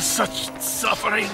Such suffering!